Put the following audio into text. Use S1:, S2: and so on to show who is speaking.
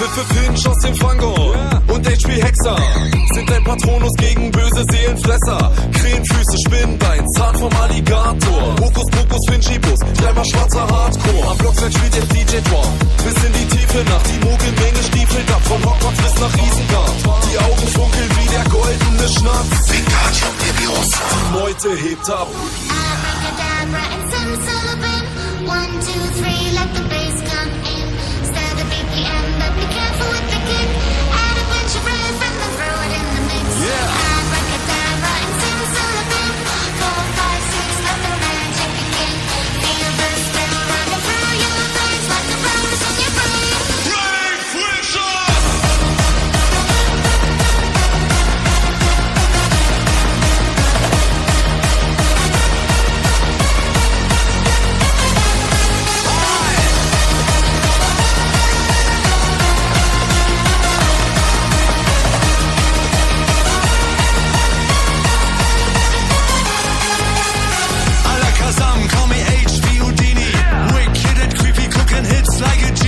S1: Affe Finch aus dem Fangon und HP Hexer sind ein Patronus gegen böse Seelenfresser. Krähenfüße, Spinnbein, Zahn vom Alligator. Hokus Pokus, Finchibus, dreimal schwarzer Hardcore. Am Blocksberg spielt jetzt DJ Dwarf bis in die Tiefe Nacht. Die Mogelmenge stiefelt ab von Hogwarts bis nach Isengard. Die Augen funkeln wie der goldene Schnatz.
S2: Wingardium Leviosa.
S1: Die Meute hebt ab.
S3: Abracadabra and Simsalabim. One, two, three, let the like a